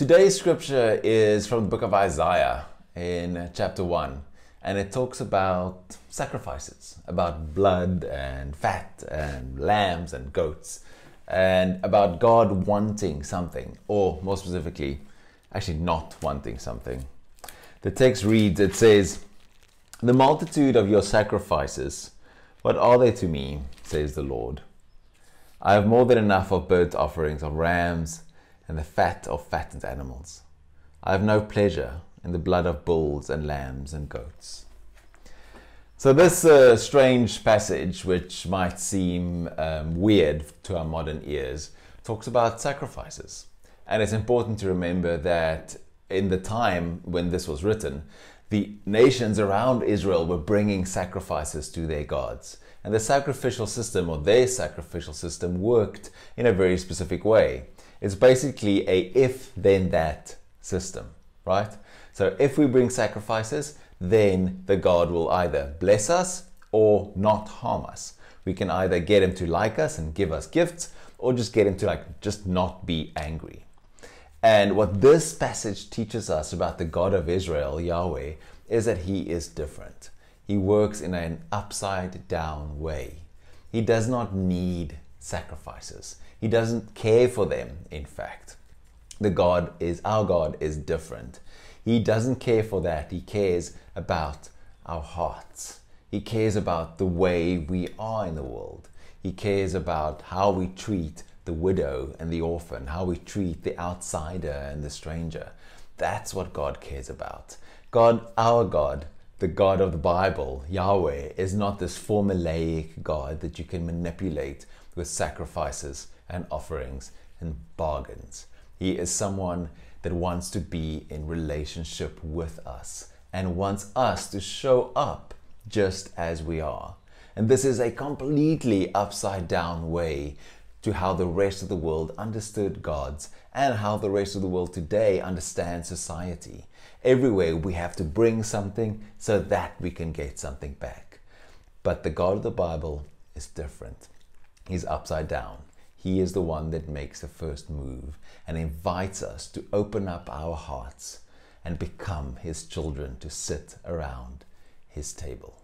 Today's scripture is from the book of Isaiah in chapter 1, and it talks about sacrifices, about blood and fat and lambs and goats, and about God wanting something, or more specifically, actually not wanting something. The text reads, it says, The multitude of your sacrifices, what are they to me, says the Lord? I have more than enough of burnt offerings, of rams, and the fat of fattened animals. I have no pleasure in the blood of bulls and lambs and goats. So, this uh, strange passage, which might seem um, weird to our modern ears, talks about sacrifices. And it's important to remember that in the time when this was written, the nations around Israel were bringing sacrifices to their gods. And the sacrificial system, or their sacrificial system, worked in a very specific way. It's basically a if then that system, right? So if we bring sacrifices, then the God will either bless us or not harm us. We can either get him to like us and give us gifts, or just get him to like just not be angry. And what this passage teaches us about the God of Israel, Yahweh, is that he is different. He works in an upside down way. He does not need sacrifices. He doesn't care for them, in fact. The God is, our God is different. He doesn't care for that. He cares about our hearts. He cares about the way we are in the world. He cares about how we treat the widow and the orphan, how we treat the outsider and the stranger. That's what God cares about. God, our God, the God of the Bible, Yahweh, is not this formulaic God that you can manipulate with sacrifices and offerings and bargains. He is someone that wants to be in relationship with us and wants us to show up just as we are. And this is a completely upside down way to how the rest of the world understood gods and how the rest of the world today understands society. Everywhere we have to bring something so that we can get something back. But the God of the Bible is different. He's upside down. He is the one that makes the first move and invites us to open up our hearts and become His children to sit around His table.